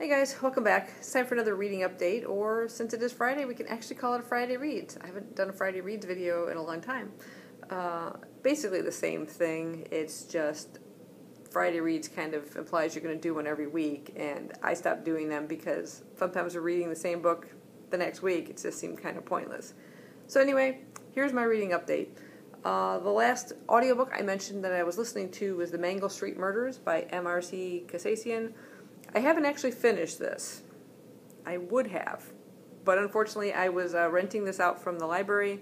Hey guys, welcome back. It's time for another reading update, or since it is Friday, we can actually call it a Friday Reads. I haven't done a Friday Reads video in a long time. Uh, basically the same thing, it's just Friday Reads kind of implies you're going to do one every week, and I stopped doing them because sometimes we're reading the same book the next week. It just seemed kind of pointless. So anyway, here's my reading update. Uh, the last audiobook I mentioned that I was listening to was The Mangle Street Murders by M.R.C. Kasasian. I haven't actually finished this. I would have. But unfortunately, I was uh, renting this out from the library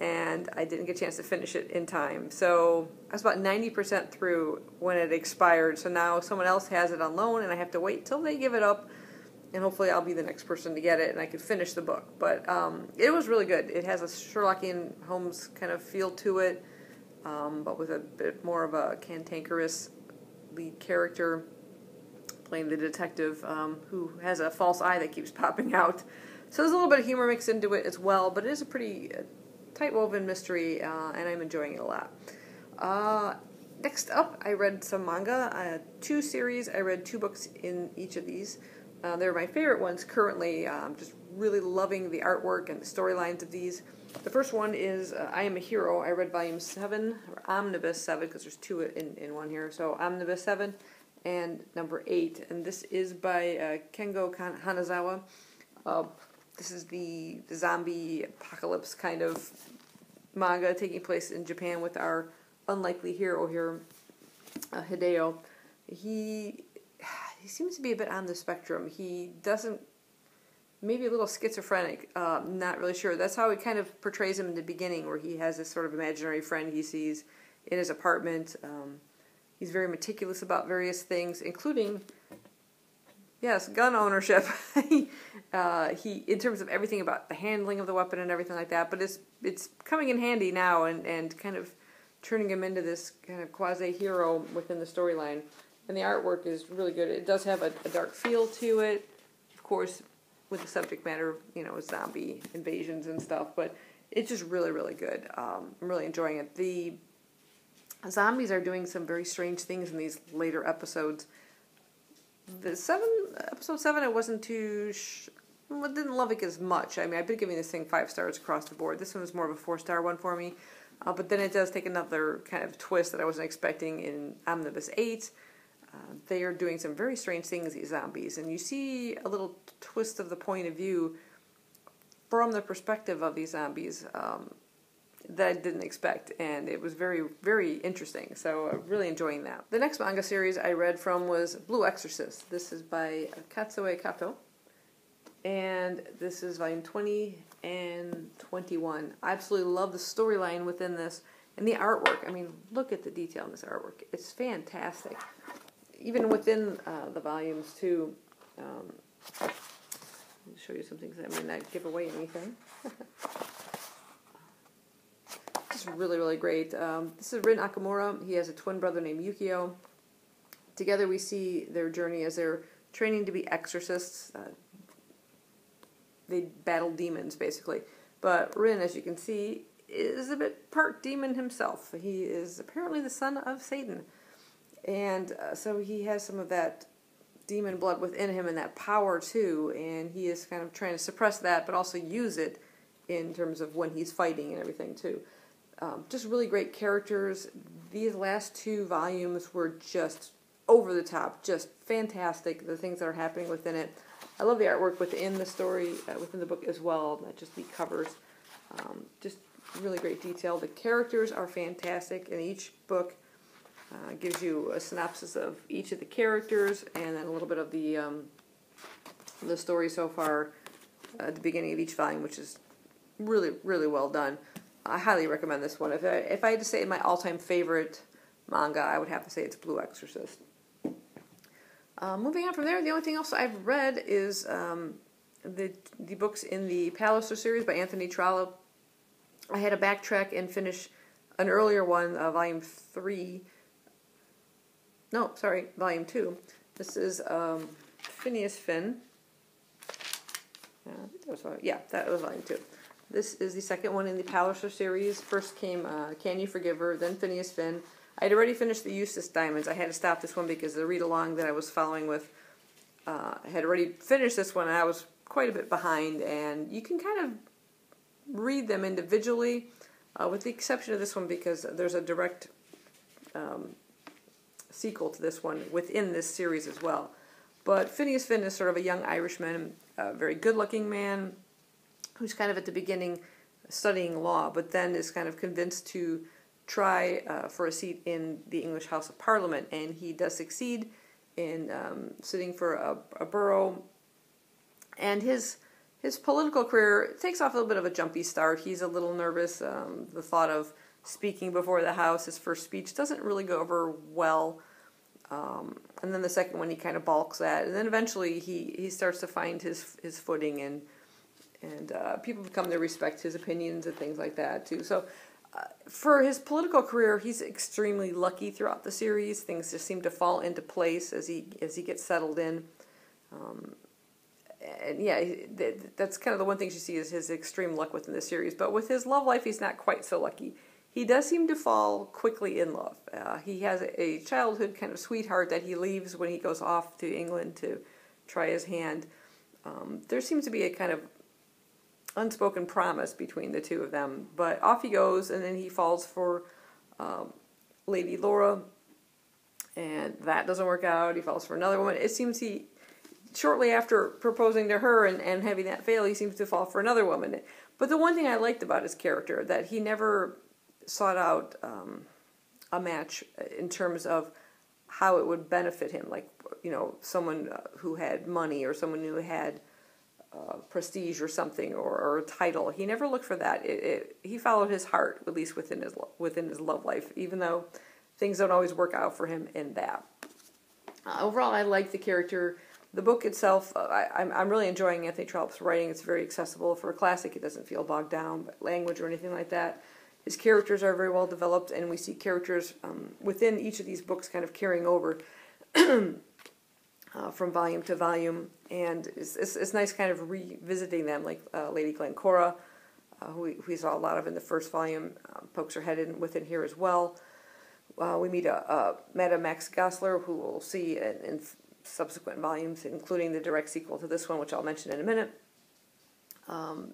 and I didn't get a chance to finish it in time. So I was about 90% through when it expired. So now someone else has it on loan and I have to wait till they give it up. And hopefully, I'll be the next person to get it and I can finish the book. But um, it was really good. It has a Sherlockian Holmes kind of feel to it, um, but with a bit more of a cantankerous lead character playing the detective um, who has a false eye that keeps popping out. So there's a little bit of humor mixed into it as well, but it is a pretty uh, tight woven mystery, uh, and I'm enjoying it a lot. Uh, next up, I read some manga, uh, two series. I read two books in each of these. Uh, they're my favorite ones currently. I'm just really loving the artwork and the storylines of these. The first one is uh, I Am a Hero. I read volume 7, or Omnibus 7, because there's two in, in one here. So Omnibus 7 and number eight, and this is by uh, Kengo Hanazawa. Uh, this is the, zombie apocalypse kind of manga taking place in Japan with our unlikely hero here, uh, Hideo. He he seems to be a bit on the spectrum. He doesn't maybe a little schizophrenic. Uh, not really sure. That's how he kind of portrays him in the beginning, where he has this sort of imaginary friend he sees in his apartment. Um, He's very meticulous about various things, including, yes, gun ownership. uh, he, in terms of everything about the handling of the weapon and everything like that. But it's it's coming in handy now, and and kind of turning him into this kind of quasi hero within the storyline. And the artwork is really good. It does have a, a dark feel to it, of course, with the subject matter, you know, zombie invasions and stuff. But it's just really, really good. Um, I'm really enjoying it. The zombies are doing some very strange things in these later episodes. The seven episode seven, I wasn't too. Sh- I didn't love it as much. I mean, I've been giving this thing five stars across the board. This one was more of a four star one for me, uh, but then it does take another kind of twist that I wasn't expecting in Omnibus eight. Uh, they are doing some very strange things, these zombies, and you see a little twist of the point of view from the perspective of these zombies. Um, that I didn't expect, and it was very, very interesting. So, uh, really enjoying that. The next manga series I read from was Blue Exorcist. This is by Kazue Kato, and this is volume 20 and 21. I absolutely love the storyline within this and the artwork. I mean, look at the detail in this artwork, it's fantastic. Even within uh, the volumes, too. Um, show you some things that may not give away anything. really, really great. Um, this is Rin Okumura. He has a twin brother named Yukio. Together, we see their journey as they're training to be exorcists. Uh, they battle demons, basically. But Rin, as you can see, is a bit part demon himself. He is apparently the son of Satan. And uh, so he has some of that demon blood within him and that power too. And he is kind of trying to suppress that, but also use it in terms of when he's fighting and everything too. Um, just really great characters. These last two volumes were just over the top, just fantastic. The things that are happening within it. I love the artwork within the story, uh, within the book as well, not just the covers. Um, just really great detail. The characters are fantastic, and each book uh, gives you a synopsis of each of the characters and then a little bit of the um, the story so far at the beginning of each volume, which is really, really well done. I highly recommend this one. If I, if I had to say my all time favorite manga, I would have to say it's Blue Exorcist. Uh, moving on from there, the only thing else I've read is um, the the books in the Palliser series by Anthony Trollope. I had to backtrack and finish an earlier one, uh, volume three. No, sorry, volume two. This is um, Phineas Finn. Uh, that was, yeah, that was volume two. This is the second one in the Palliser series. First came uh, Can You Forgive Her, then Phineas Finn. I had already finished the Eustace Diamonds. I had to stop this one because the read along that I was following with uh, had already finished this one, and I was quite a bit behind, and you can kind of read them individually, uh, with the exception of this one because there's a direct um, sequel to this one within this series as well. But Phineas Finn is sort of a young Irishman, a very good looking man who's kind of at the beginning studying law, but then is kind of convinced to try uh, for a seat in the English House of Parliament, and he does succeed in um, sitting for a, a borough. And his his political career takes off a little bit of a jumpy start. He's a little nervous. Um, the thought of speaking before the House, his first speech, doesn't really go over well. Um, and then the second one, he kind of balks at, and then eventually he, he starts to find his his footing, and and uh, people come to respect his opinions and things like that too. So, uh, for his political career, he's extremely lucky throughout the series. Things just seem to fall into place as he as he gets settled in. Um, and yeah, that's kind of the one thing you see is his extreme luck within the series. But with his love life, he's not quite so lucky he does seem to fall quickly in love. Uh, he has a childhood kind of sweetheart that he leaves when he goes off to England to try his hand. Um, there seems to be a kind of unspoken promise between the two of them, but off he goes, and then he falls for um, Lady Laura, and that doesn't work out. He falls for another woman. It seems he, shortly after proposing to her and, and having that fail, he seems to fall for another woman. But the one thing I liked about his character that he never sought out um, a match in terms of how it would benefit him, like you know someone uh, who had money or someone who had uh, prestige or something or, or, a title. He never looked for that. It, it, he followed his heart, at least within his within his love life, even though things don't always work out for him in that. Uh, overall, I like the character. The book itself, uh, I, I'm, I'm really enjoying Anthony Trollope's writing. It's very accessible for a classic. It doesn't feel bogged down by language or anything like that. His characters are very well developed, and we see characters um, within each of these books kind of carrying over uh, from volume to volume. And it's, it's, it's, nice kind of revisiting them, like uh, Lady Glencora, uh, who, we, who we saw a lot of in the first volume, um, pokes her head in within here as well. Uh, we meet a, a Max Goesler, who we'll see in, in subsequent volumes, including the direct sequel to this one, which I'll mention in a minute. Um,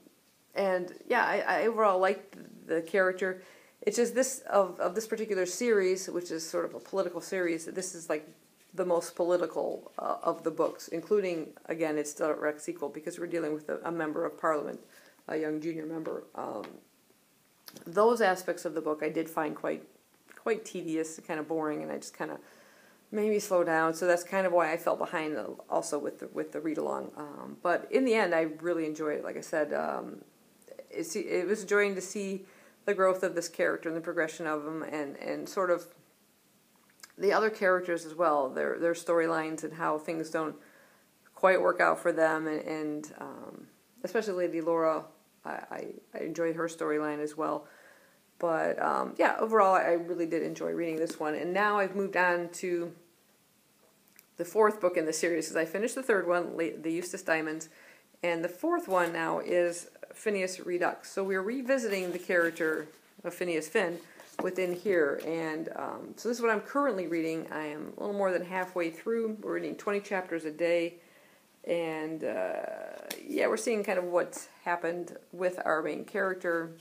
and yeah, I, I overall liked the character. It's just this of of this particular series, which is sort of a political series. This is like the most political uh, of the books, including again its direct sequel because we're dealing with a, a member of parliament, a young junior member. Um, those aspects of the book I did find quite quite tedious, kind of boring, and I just kind of made me slow down. So that's kind of why I fell behind also with the with the read along. Um, but in the end, I really enjoyed it. Like I said, um, it was enjoying to see the growth of this character and the progression of him, and and sort of the other characters as well, their their storylines and how things don't quite work out for them, and, and um, especially Lady Laura, I, I, I enjoyed her storyline as well. But um, yeah, overall, I really did enjoy reading this one, and now I've moved on to the fourth book in the series because I finished the third one, The Eustace Diamonds, and the fourth one now is Phineas Redux. So we're revisiting the character of Phineas Finn within here. And um, so this is what I'm currently reading. I am a little more than halfway through. We're reading 20 chapters a day. And uh, yeah, we're seeing kind of what's happened with our main character.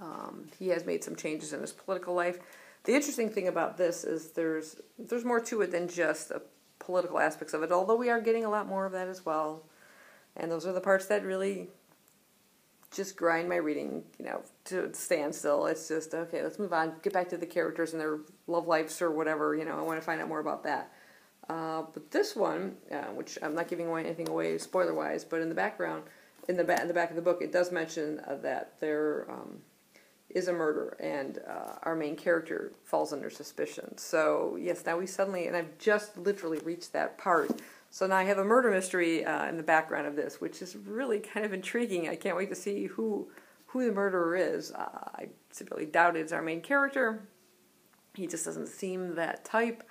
Um, he has made some changes in his political life. The interesting thing about this is there's there's more to it than just the political aspects of it, although we are getting a lot more of that as well. And those are the parts that really just grind my reading, you know, to standstill. It's just okay. Let's move on. Get back to the characters and their love lives or whatever. You know, I want to find out more about that. Uh, but this one, uh, which I'm not giving away anything away spoiler wise, but in the background, in the back in the back of the book, it does mention uh, that there um, is a murder and uh, our main character falls under suspicion. So yes, now we suddenly, and I've just literally reached that part so now I have a murder mystery uh, in the background of this, which is really kind of intriguing. I can't wait to see who who the murderer is. Uh, I severely doubt it's our main character. He just doesn't seem that type.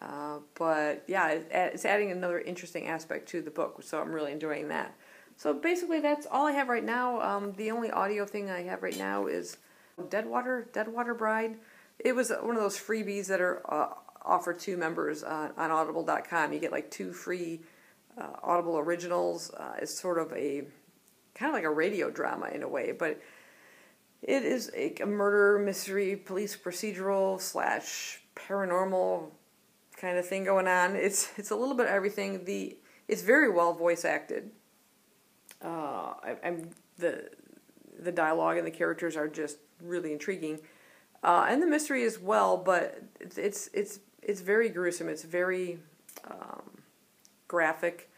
Uh, but yeah, it's adding another interesting aspect to the book, so I'm really enjoying that. So basically, that's all I have right now. Um, the only audio thing I have right now is Deadwater, Deadwater Bride. It was one of those freebies that are uh, offer to members on, on Audible.com. You get like two free uh, Audible originals. Uh, it's sort of a kind of like a radio drama in a way, but it is a, a murder mystery police procedural slash paranormal kind of thing going on. It's it's a little bit of everything. The it's very well voice acted. Uh, I, am the the dialogue and the characters are just really intriguing, uh, and the mystery as well. But it's it's it's very gruesome. It's very um, graphic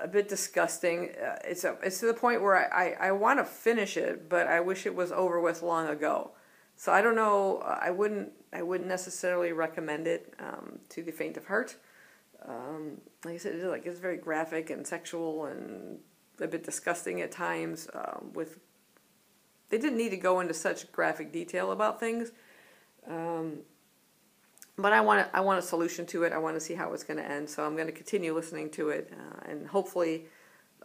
a bit disgusting. Uh, it's a, it's to the point where I, I, I want to finish it, but I wish it was over with long ago. So I don't know. Uh, I wouldn't I wouldn't necessarily recommend it um, to the faint of heart. Um, like I said, it is like it's very graphic and sexual and a bit disgusting at times. Um, with they didn't need to go into such graphic detail about things. Um, but I want I want a solution to it. I want to see how it's going to end. So I'm going to continue listening to it, uh, and hopefully,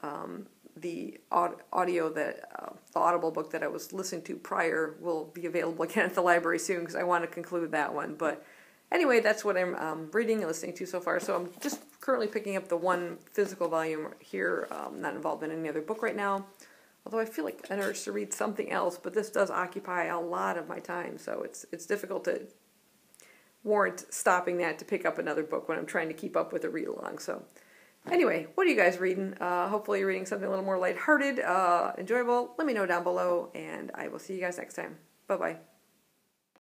um, the audio that uh, the Audible book that I was listening to prior will be available again at the library soon because I want to conclude that one. But anyway, that's what I'm um, reading and listening to so far. So I'm just currently picking up the one physical volume here. Um, not involved in any other book right now. Although I feel like an urge to read something else, but this does occupy a lot of my time, so it's it's difficult to warrant stopping that to pick up another book when I'm trying to keep up with a read along. So, anyway, what are you guys reading? Uh, hopefully, you're reading something a little more lighthearted, uh, enjoyable. Let me know down below, and I will see you guys next time. Bye bye.